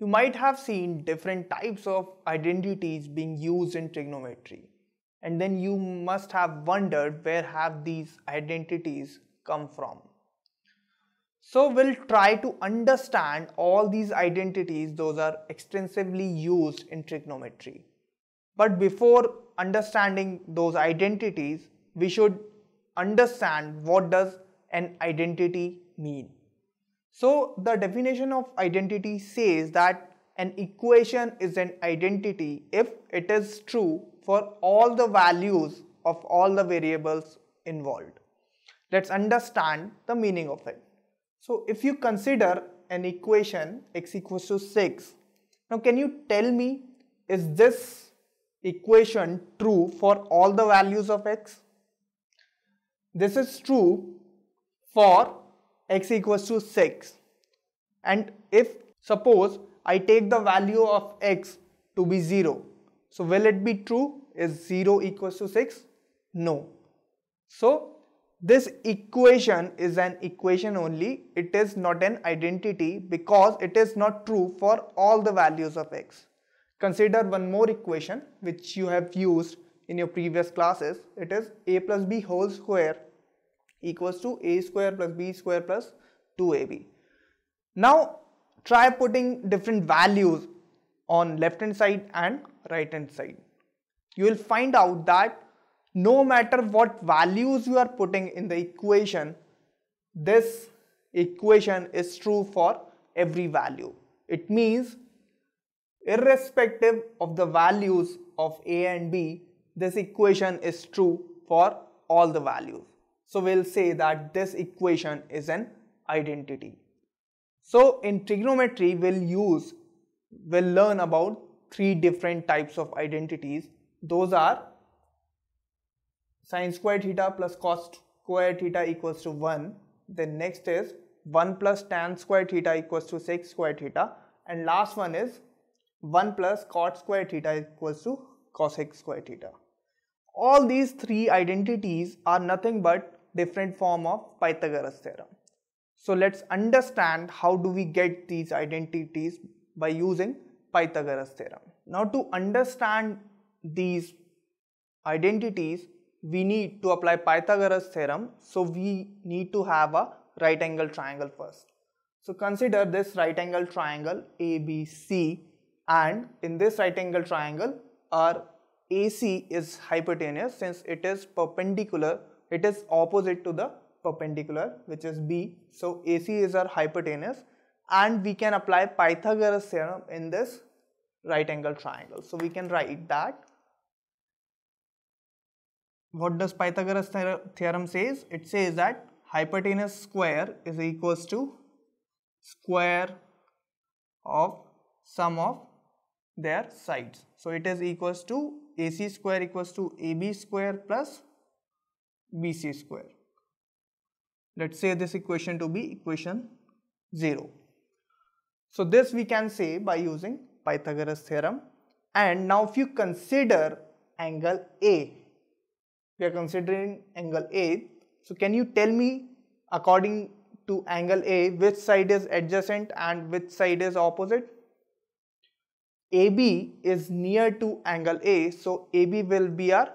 You might have seen different types of identities being used in trigonometry and then you must have wondered where have these identities come from. So we'll try to understand all these identities those are extensively used in trigonometry. But before understanding those identities we should understand what does an identity mean. So the definition of identity says that an equation is an identity if it is true for all the values of all the variables involved. Let's understand the meaning of it. So if you consider an equation x equals to 6, now can you tell me is this equation true for all the values of x? This is true for x equals to 6 and if suppose I take the value of x to be 0 so will it be true? Is 0 equals to 6 no. So this equation is an equation only. It is not an identity because it is not true for all the values of x. Consider one more equation which you have used in your previous classes. It is a plus b whole square equals to a square plus b square plus 2ab. Now try putting different values on left hand side and right hand side. You will find out that no matter what values you are putting in the equation, this equation is true for every value. It means irrespective of the values of a and b, this equation is true for all the values. So we'll say that this equation is an identity. So in trigonometry we'll use, we'll learn about three different types of identities. Those are sine square theta plus cos square theta equals to 1. Then next is 1 plus tan square theta equals to sec square theta. And last one is 1 plus cot square theta equals to cosec square theta. All these three identities are nothing but different form of Pythagoras theorem. So let's understand how do we get these identities by using Pythagoras theorem. Now to understand these identities, we need to apply Pythagoras theorem. So we need to have a right angle triangle first. So consider this right angle triangle ABC and in this right angle triangle our AC is hypotenuse since it is perpendicular, it is opposite to the perpendicular which is B. So AC is our hypotenuse and we can apply Pythagoras theorem in this right angle triangle. So we can write that. What does Pythagoras theorem says? It says that hypotenuse square is equals to square of sum of their sides. So it is equals to AC square equals to AB square plus BC square. Let's say this equation to be equation 0. So this we can say by using Pythagoras theorem and now if you consider angle A, we are considering angle A. So can you tell me according to angle A which side is adjacent and which side is opposite? AB is near to angle A so AB will be our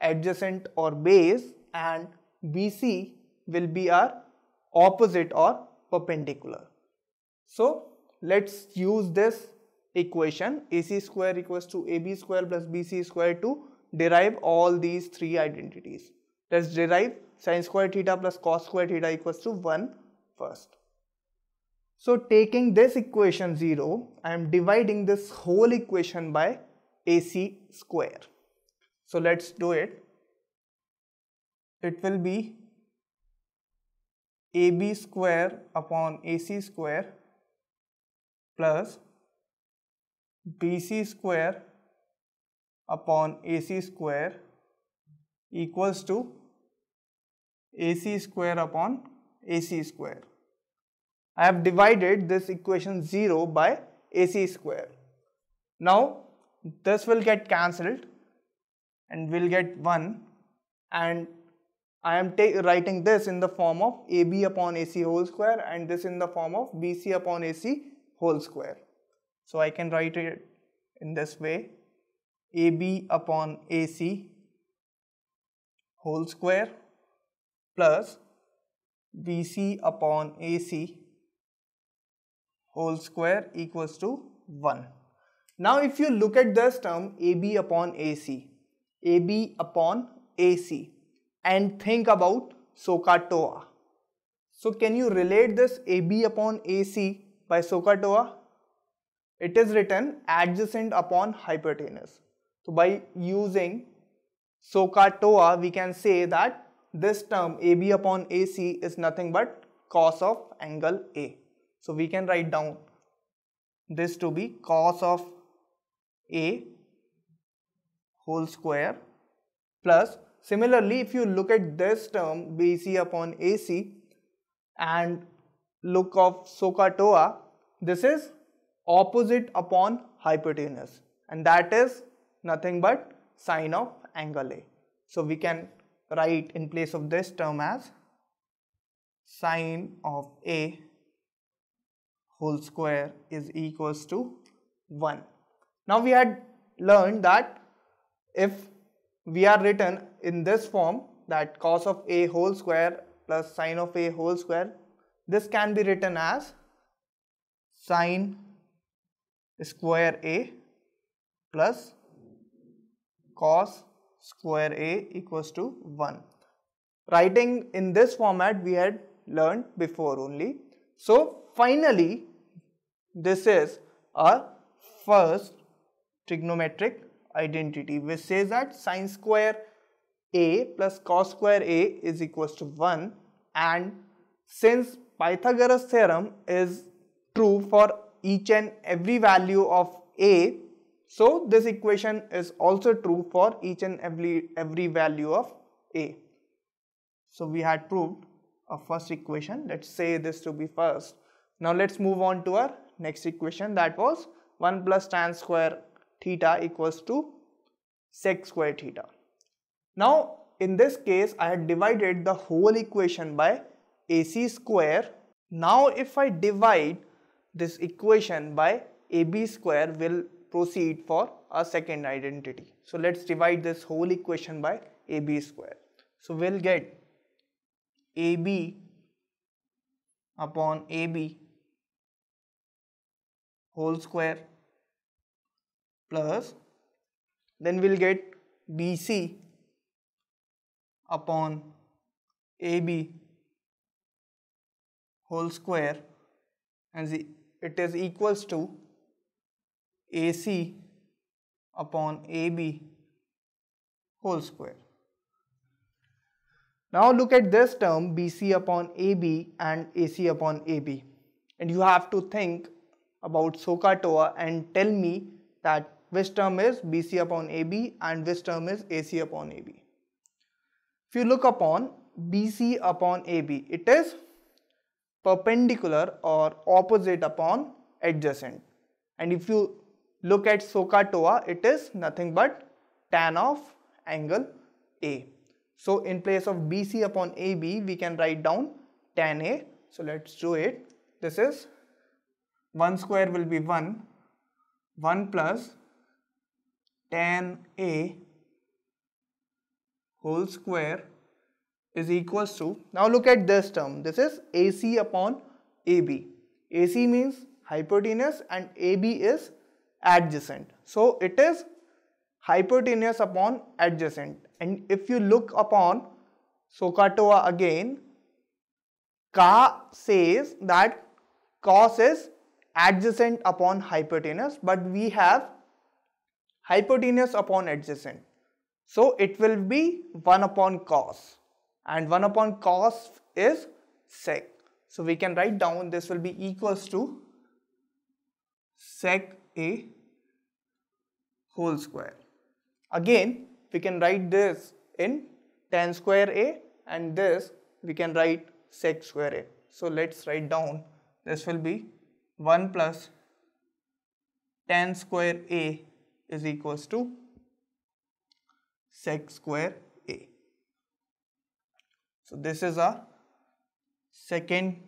adjacent or base and BC will be our opposite or perpendicular. So let's use this equation AC square equals to AB square plus BC square to derive all these three identities. Let's derive sine square theta plus cos square theta equals to 1 first. So taking this equation 0, I am dividing this whole equation by AC square. So let's do it. It will be AB square upon AC square plus BC square upon AC square equals to AC square upon AC square. I have divided this equation 0 by AC square. Now this will get cancelled and we'll get 1 and I am writing this in the form of AB upon AC whole square and this in the form of BC upon AC whole square. So I can write it in this way AB upon AC whole square plus BC upon AC whole square equals to 1. Now if you look at this term AB upon AC, AB upon AC and think about SOHCAHTOA. So can you relate this AB upon AC by SOHCAHTOA? It is written adjacent upon hypotenuse. So by using SOHCAHTOA we can say that this term AB upon AC is nothing but cos of angle A. So we can write down this to be cos of A whole square plus similarly if you look at this term BC upon AC and look of SOHCAHTOA this is opposite upon hypotenuse and that is nothing but sine of angle A. So we can write in place of this term as sine of A whole square is equals to 1. Now we had learned that if we are written in this form that cos of A whole square plus sine of A whole square this can be written as sine square A plus cos square A equals to 1. Writing in this format we had learned before only. So finally this is a first trigonometric identity which says that sine square A plus cos square A is equals to 1 and since Pythagoras theorem is true for each and every value of A so this equation is also true for each and every, every value of A. So we had proved a first equation. Let's say this to be first. Now let's move on to our next equation that was 1 plus tan square theta equals to sec square theta. Now in this case I had divided the whole equation by AC square. Now if I divide this equation by AB square will proceed for a second identity. So let's divide this whole equation by AB square. So we'll get AB upon AB whole square plus then we'll get BC upon AB whole square and it is equals to AC upon AB whole square. Now look at this term BC upon AB and AC upon AB and you have to think about SOHCAHTOA and tell me that which term is BC upon AB and which term is AC upon AB. If you look upon BC upon AB, it is perpendicular or opposite upon adjacent. And if you look at SOHCAHTOA, it is nothing but tan of angle A. So in place of BC upon AB, we can write down tan A. So let's do it. This is 1 square will be 1, 1 plus tan A whole square is equals to, now look at this term, this is AC upon AB. AC means hypotenuse and AB is adjacent. So it is hypotenuse upon adjacent and if you look upon SOHCAHTOA again, CAH says that cos is adjacent upon hypotenuse but we have hypotenuse upon adjacent. So it will be 1 upon cos and 1 upon cos is sec. So we can write down this will be equals to sec a whole square. Again, we can write this in tan square a and this we can write sec square a. So let's write down this will be 1 plus tan square a is equals to sec square a. So this is a second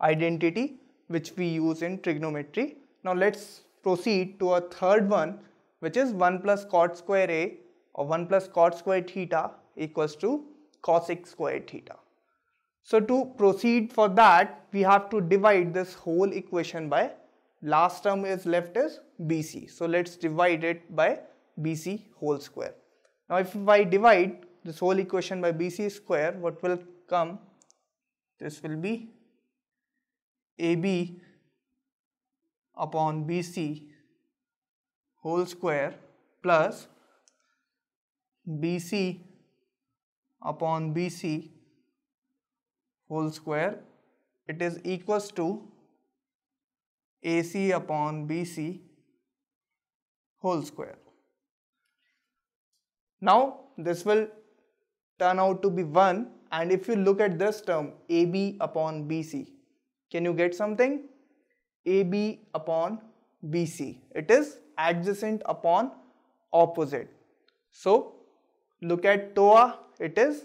identity which we use in trigonometry Now let's proceed to a third one which is 1 plus cot square A or 1 plus cot square theta equals to cosec square theta. So to proceed for that we have to divide this whole equation by last term is left as BC. So let's divide it by BC whole square. Now if I divide this whole equation by BC square what will come this will be AB upon BC whole square plus BC upon BC whole square it is equals to AC upon BC whole square. Now this will turn out to be 1 and if you look at this term AB upon BC can you get something? AB upon BC it is adjacent upon opposite. So look at TOA it is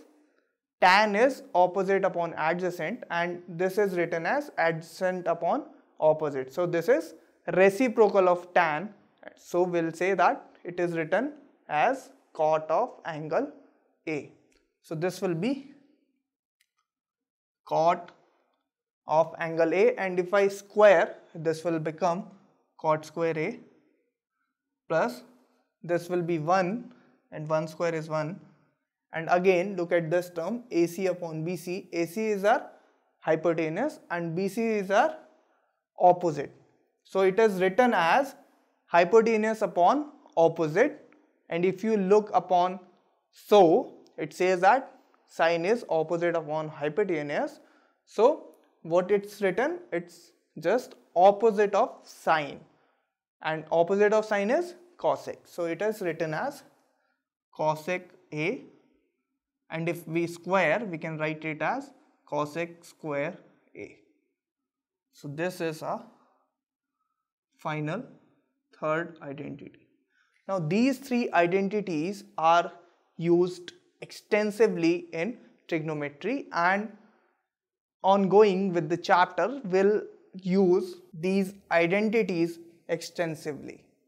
tan is opposite upon adjacent and this is written as adjacent upon opposite. So this is reciprocal of tan. So we'll say that it is written as cot of angle A. So this will be cot of angle A and if I square this will become cot square A plus this will be 1 and 1 square is 1 and again look at this term AC upon BC. AC is our hypotenuse and BC is our opposite. So it is written as hypotenuse upon opposite and if you look upon so it says that sine is opposite upon hypotenuse. So what it's written it's just opposite of sine and opposite of sine is cosec. So it is written as cosec A and if we square we can write it as cosec square. So this is a final third identity. Now these three identities are used extensively in trigonometry and ongoing with the chapter will use these identities extensively.